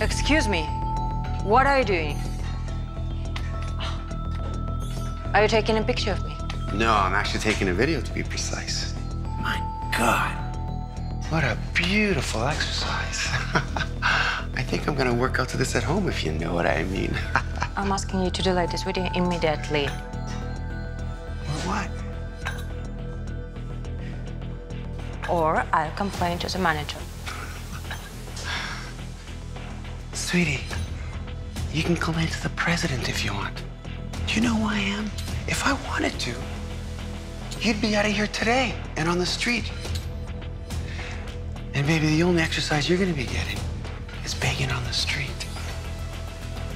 Excuse me. What are you doing? Are you taking a picture of me? No, I'm actually taking a video to be precise. My God. What a beautiful exercise. I think I'm gonna work out to this at home if you know what I mean. I'm asking you to delete this video immediately. or what? Or I'll complain to the manager. Sweetie, you can complain to the president if you want. Do you know who I am? If I wanted to, you'd be out of here today and on the street. And maybe the only exercise you're gonna be getting is begging on the street.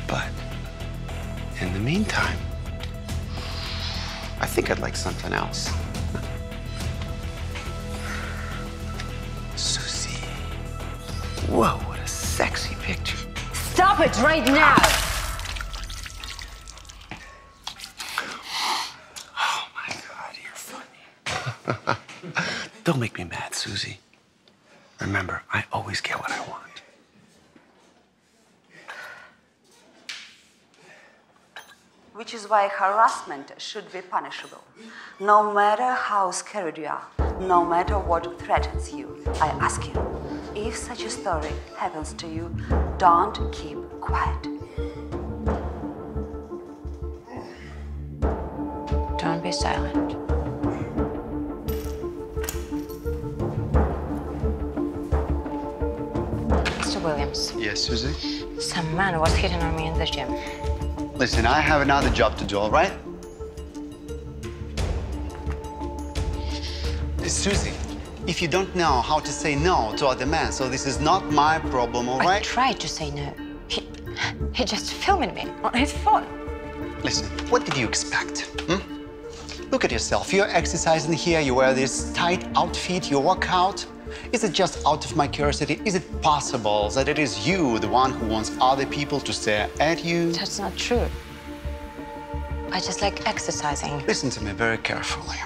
But in the meantime, I think I'd like something else. Susie. Whoa, what a sexy picture. Stop it right now! Oh my God, you're funny. Don't make me mad, Susie. Remember, I always get what I want. Which is why harassment should be punishable. No matter how scared you are, no matter what threatens you, I ask you, if such a story happens to you, don't keep quiet. Don't be silent. Mr. Williams, Yes, Susie? some man was hitting on me in the gym. Listen, I have another job to do, all right? It's Susie, if you don't know how to say no to other men, so this is not my problem, all right? I tried to say no. He, he just filmed me on his phone. Listen, what did you expect? Hmm? Look at yourself. You're exercising here, you wear this tight outfit, you work out. Is it just out of my curiosity? Is it possible that it is you, the one who wants other people to stare at you? That's not true. I just like exercising. Listen to me very carefully.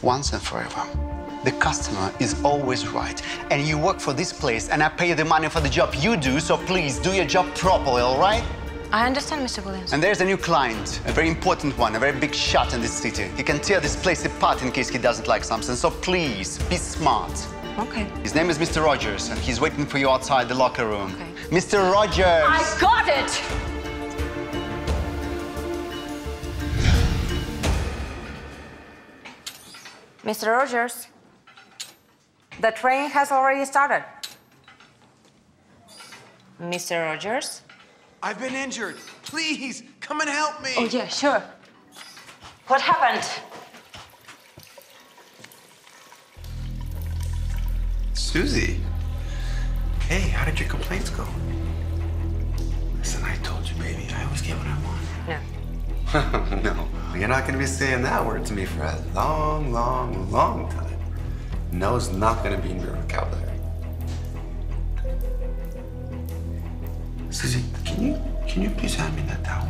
Once and forever. The customer is always right. And you work for this place, and I pay you the money for the job you do, so please do your job properly, all right? I understand, Mr. Williams. And there's a new client, a very important one, a very big shot in this city. He can tear this place apart in case he doesn't like something, so please, be smart. Okay. His name is Mr. Rogers, and he's waiting for you outside the locker room. Okay. Mr. Rogers! I got it! Mr. Rogers, the train has already started. Mr. Rogers? I've been injured. Please, come and help me. Oh, yeah, sure. What happened? Susie. Hey, how did your complaints go? Listen, I told you, baby, I always get what I want. No. no, you're not gonna be saying that word to me for a long, long, long time. No's not gonna be in your vocabulary. Susie, can you can you please hand me that towel?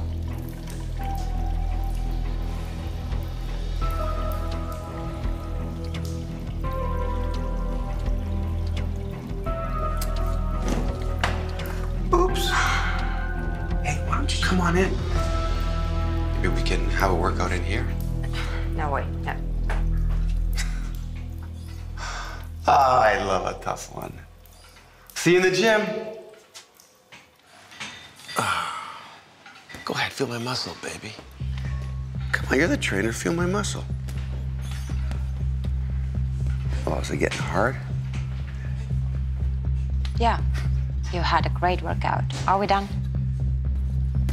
Oops. Hey, why don't you come on in? Maybe we can have a workout in here. No, wait, no. Oh, I love a tough one. See you in the gym. Go ahead, feel my muscle, baby. Come on, you're the trainer. Feel my muscle. Oh, is it getting hard? Yeah, you had a great workout. Are we done?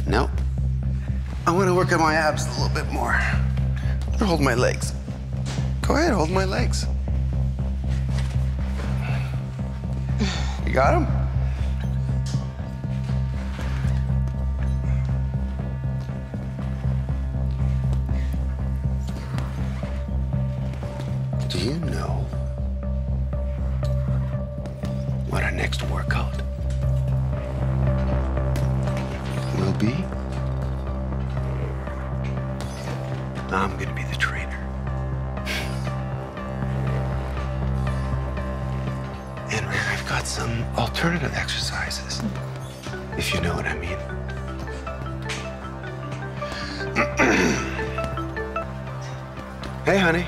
No. I want to work on my abs a little bit more. Hold my legs. Go ahead, hold my legs. Got them? Do you know what our next workout will be? I'm gonna Some alternative exercises if you know what I mean. hey, honey.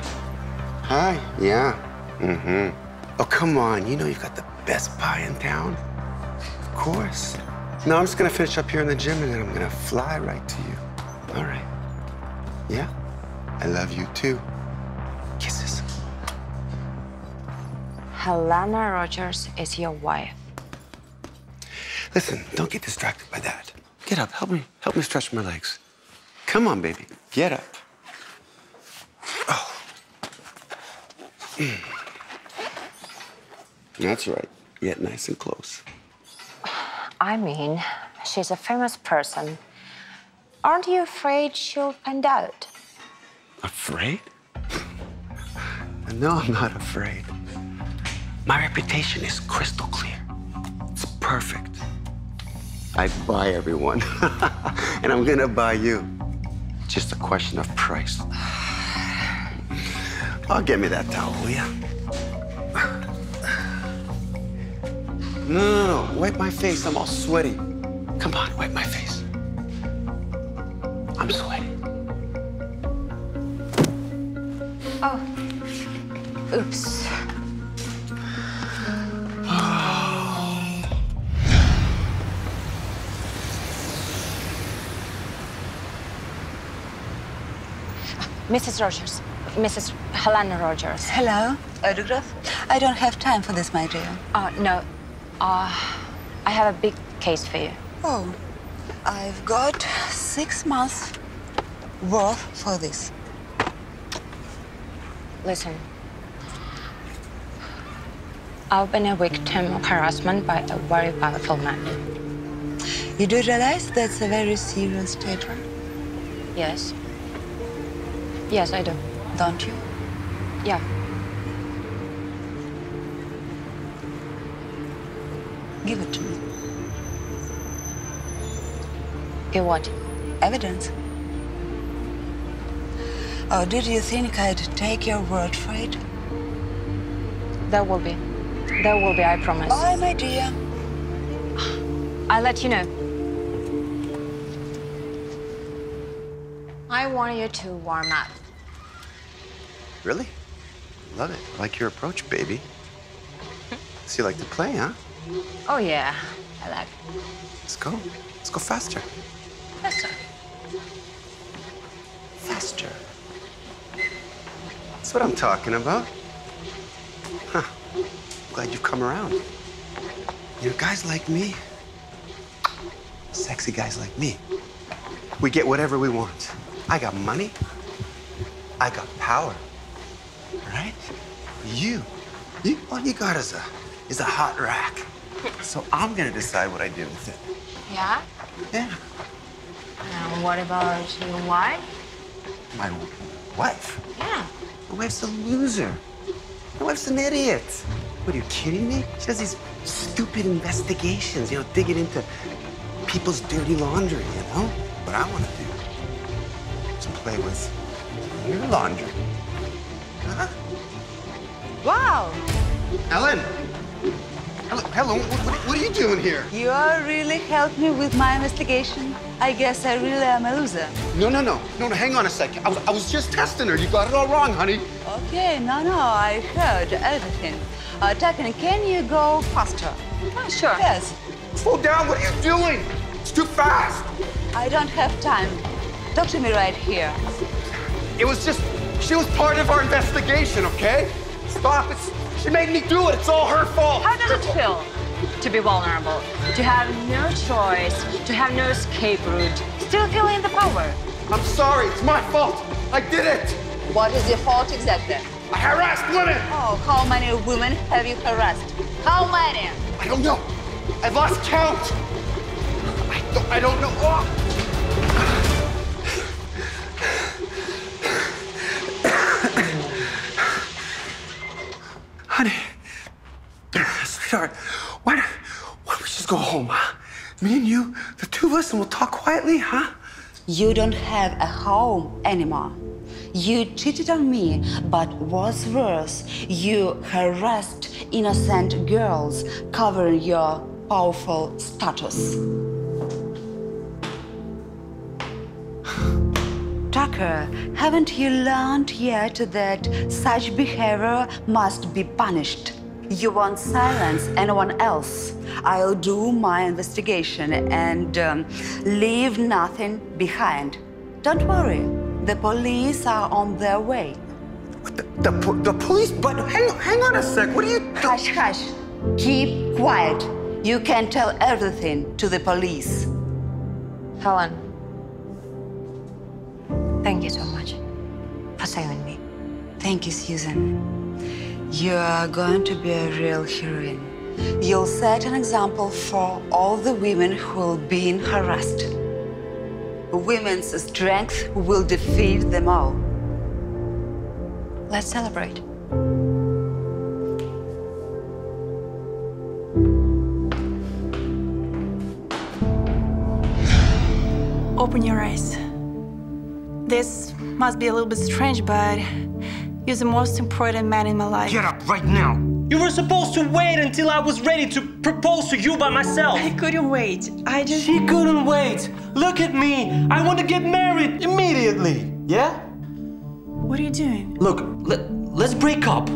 Hi. Yeah. Mm-hmm. Oh, come on. You know you've got the best pie in town. Of course. No, I'm just gonna finish up here in the gym and then I'm gonna fly right to you. All right. Yeah? I love you too. Helena Rogers is your wife. Listen, don't get distracted by that. Get up. Help me. Help me stretch my legs. Come on, baby. Get up. Oh. Mm. That's right. Get nice and close. I mean, she's a famous person. Aren't you afraid she'll find out? Afraid? no, I'm not afraid. My reputation is crystal clear. It's perfect. I buy everyone, and I'm gonna buy you. Just a question of price. Oh, get me that towel, will ya? No, no, no, wipe my face. I'm all sweaty. Come on, wipe my face. I'm sweaty. Oh. Oops. Mrs. Rogers. Mrs. Helena Rogers. Hello, autograph? I don't have time for this, my dear. Uh, no. Uh, I have a big case for you. Oh, I've got six months worth for this. Listen. I've been a victim of harassment by a very powerful man. You do realize that's a very serious statement, Yes. Yes, I do. don't you? Yeah. Give it to me. Give what? Evidence. Oh, did you think I'd take your word for it? There will be. There will be, I promise. Bye, my dear. I'll let you know. I want you to warm up. Really? Love it. I like your approach, baby. So you like to play, huh? Oh, yeah. I like Let's go. Let's go faster. Faster. Faster. That's what I'm talking about. Huh. Glad you've come around. You know, guys like me, sexy guys like me, we get whatever we want. I got money. I got power. Right? You, you, all you got is a, is a hot rack. So I'm gonna decide what I do with it. Yeah? Yeah. And what about your wife? My wife. Yeah. My wife's a loser. My wife's an idiot. What, are you kidding me? She does these stupid investigations, you know, digging into people's dirty laundry, you know? What I want to do is play with your laundry. Huh? Wow, Ellen! Ellen, hello, what, what, what are you doing here? you are really helped me with my investigation. I guess I really am a loser. No, no, no. No, no, hang on a second. I was, I was just testing her. You got it all wrong, honey. Okay, no, no, I heard everything. Uh, Takan, can you go faster? Oh, sure. Yes, Slow down. What are you doing? It's too fast. I don't have time. Talk to me right here. It was just, she was part of our investigation, okay? Stop. It's, she made me do it. It's all her fault. How does it feel to be vulnerable? To have no choice, to have no escape route, still feeling the power? I'm sorry. It's my fault. I did it. What is your fault exactly? I harassed women. Oh, how many women have you harassed? How many? I don't know. I've lost count. I don't, I don't know. Oh. Honey, sweetheart, why, don't- why don't we just go home, huh? Me and you, the two of us, and we'll talk quietly, huh? You don't have a home anymore. You cheated on me, but what's worse, you harassed innocent girls covering your powerful status. Tucker, haven't you learned yet that such behavior must be punished? You won't silence anyone else. I'll do my investigation and um, leave nothing behind. Don't worry, the police are on their way. The, the, the police? But hang, hang on a sec. What are you? Hush, hush. Keep quiet. You can tell everything to the police. Helen, me. Thank you, Susan. You are going to be a real heroine. You'll set an example for all the women who will be harassed. Women's strength will defeat them all. Let's celebrate. Open your eyes. This must be a little bit strange, but you're the most important man in my life. Get up right now. You were supposed to wait until I was ready to propose to you by myself. I couldn't wait. I just. She couldn't wait. Look at me. I want to get married immediately. Yeah? What are you doing? Look, let, let's break up.